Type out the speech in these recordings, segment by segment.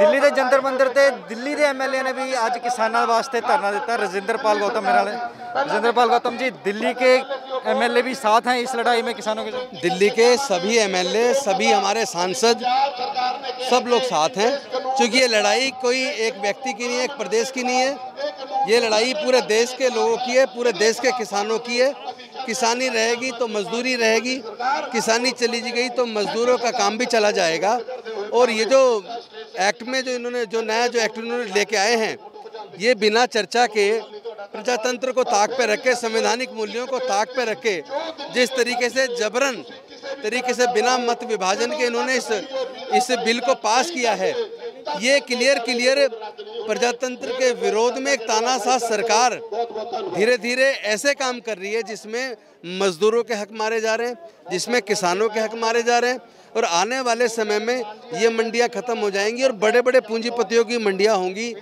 ਦਿੱਲੀ ਦੇ ਜੰਤਰ ਮੰਤਰ ਤੇ ਦਿੱਲੀ ਦੇ ਐਮਐਲਏ ਨੇ ਵੀ ਅੱਜ ਕਿਸਾਨਾਂ ਵਾਸਤੇ ਧਰਨਾ ਦਿੱਤਾ रजिंदरपाल गौतम मेरा रजिंदरपाल गौतम जी दिल्ली के एमएलए भी साथ हैं इस लड़ाई में किसानों के साथ दिल्ली के सभी एमएलए सभी हमारे सांसद सब लोग साथ हैं क्योंकि ये लड़ाई कोई एक व्यक्ति की नहीं है एक प्रदेश की नहीं है ये लड़ाई पूरे देश के लोगों की है पूरे देश के किसानों की है किसानी रहेगी तो मजदूरी रहेगी किसानी चली गई तो मजदूरों का काम भी चला जाएगा और ये जो एक्ट में जो इन्होंने, जो नया जो एक्ट इन्होंने लेके आए हैं, ये बिना चर्चा के प्रजातंत्र को ताक पर रखे, संवैधानिक मूल्यों को ताक पर रखे, जिस तरीके से जबरन, तरीके से बिना मत विभाजन के इन्होंने इस इस बिल को पास किया है, ये क्लियर क्लियर प्रजातंत्र के विरोध में एक तानाशाह सरकार धीरे धीरे ऐसे काम कर रही है जिसमें मजदूरों के हक मारे जा रहे हैं, जिसमें किसानों के हक मारे जा रहे हैं और आने वाले समय में ये मंडियाँ ख़त्म हो जाएँगी और बड़े बड़े पूंजीपतियों की मंडियाँ होंगी।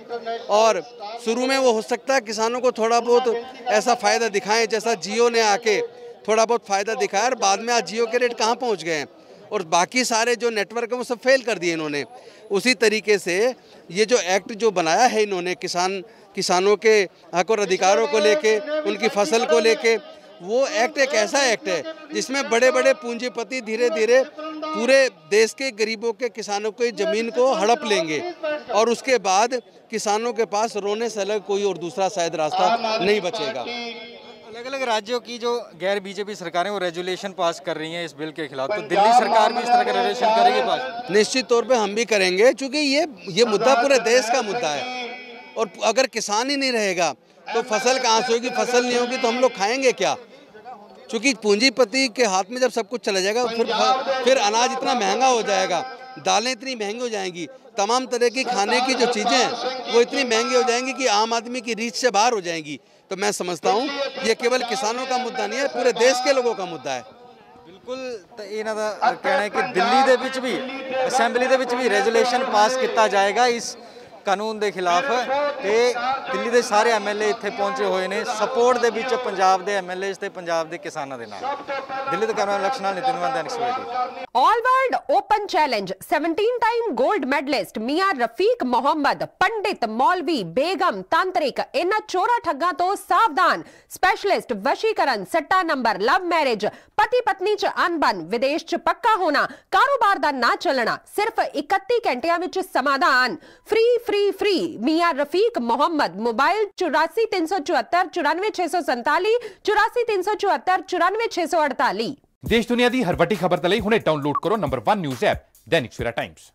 और शुरू में वो हो सकता है किसानों को थोड़ा बहुत ऐसा फ़ायदा दिखाएँ जैसा जियो ने आके थोड़ा बहुत फ़ायदा दिखाया और बाद में आज जियो के रेट कहाँ पहुँच गए हैं। और बाकी सारे जो नेटवर्क हैं वो सब फेल कर दिए इन्होंने। उसी तरीके से ये जो एक्ट जो बनाया है इन्होंने किसान, किसानों के हक और अधिकारों को लेके, उनकी फ़सल को लेके, वो एक्ट एक ऐसा एक्ट है जिसमें बड़े बड़े पूंजीपति धीरे धीरे पूरे देश के गरीबों के, किसानों की ज़मीन को हड़प लेंगे और उसके बाद किसानों के पास रोने से अलग कोई और दूसरा शायद रास्ता नहीं बचेगा। अलग अलग राज्यों की जो गैर बीजेपी सरकारें वो रेजुलेशन पास कर रही हैं इस बिल के खिलाफ। तो दिल्ली सरकार भी इस तरह का रेजुलेशन करेगी पास? निश्चित तौर पे हम भी करेंगे क्योंकि ये ये मुद्दा पूरे देश का मुद्दा है। और अगर किसान ही नहीं रहेगा तो फ़सल कहाँ से होगी? फ़सल नहीं होगी तो हम लोग खाएँगे क्या? क्योंकि पूंजीपति के हाथ में जब सब कुछ चला जाएगा फिर फिर अनाज इतना महँगा हो जाएगा दालें इतनी महँगी हो जाएँगी तमाम तरह की खाने की जो चीज़ें हैं वो इतनी महंगी हो जाएंगी कि आम आदमी की रीच से बाहर हो जाएंगी तो मैं समझता हूँ ये केवल किसानों का मुद्दा नहीं है पूरे देश के लोगों का मुद्दा है ਬਿਲਕੁਲ ਤਾਂ ਇਹਨਾਂ ਦਾ ਕਹਿਣਾ ਹੈ ਕਿ ਦਿੱਲੀ ਦੇ ਵਿੱਚ ਵੀ ਅਸੈਂਬਲੀ ਦੇ ਵਿੱਚ ਵੀ ਰੈਜ਼ੋਲੂਸ਼ਨ ਪਾਸ ਕੀਤਾ ਜਾਏਗਾ ਇਸ ਕਾਨੂੰਨ ਦੇ ਖਿਲਾਫ ਤੇ ਦਿੱਲੀ ਦੇ ਸਾਰੇ ਐਮਐਲਏ ਇੱਥੇ ਪਹੁੰਚੇ ਹੋਏ ਨੇ। ਸਪੋਰਟ ਦੇ ਵਿੱਚ ਪੰਜਾਬ ਦੇ ਐਮਐਲਏਸ ਤੇ ਪੰਜਾਬ ਦੇ ਕਿਸਾਨਾਂ ਦੇ ਨਾਲ। ਦਿੱਲੀ ਦੇ ਕਰਨ ਇਲੈਕਸ਼ਨ ਨਾਲ ਨਿਤਿਨ ਐਨਕਸ ਵੇਟੀ all world open challenge 17 time 골ਡ ਮੈਡਲਿਸਟ ਮੀਆਂ ਰਫੀਕ ਮੁਹੰਮਦ ਪੰਡਿਤ ਮੌਲਵੀ ਬੇਗਮ ਤਾਂਤਰਿਕ ਇਹਨਾਂ ਚੋਰਾ ਠੱਗਾ ਤੋਂ ਸਾਵਧਾਨ। ਸਪੈਸ਼ਲਿਸਟ ਵਸ਼ੀਕਰਨ, ਸੱਟਾ ਨੰਬਰ ਲਵ ਮੈਰਿਜ ਪਤੀ ਪਤਨੀ ਚ ਅਨਬਨ ਵਿਦੇਸ਼ ਚ ਪੱਕਾ ਹੋਣਾ, ਕਾਰੋਬਾਰ ਦਾ ਨਾ ਚੱਲਣਾ, ਸਿਰਫ 31 ਘੰਟਿਆਂ ਵਿੱਚ ਸਮਾਧਾਨ। ਫ੍ਰੀ फ्री फ्री मियाँ रफीक, मोहम्मद, मोबाइल चौरासी तीन सौ चौहत्तर, चौरानवे छह सौ संताली चौरासी तीन सौ चौहत्तर, चौरानवे छह सौ अड़ताली देश दुनिया की हर वड्डी खबर तले हुने डाउनलोड करो number one news app, Dainik Savera times.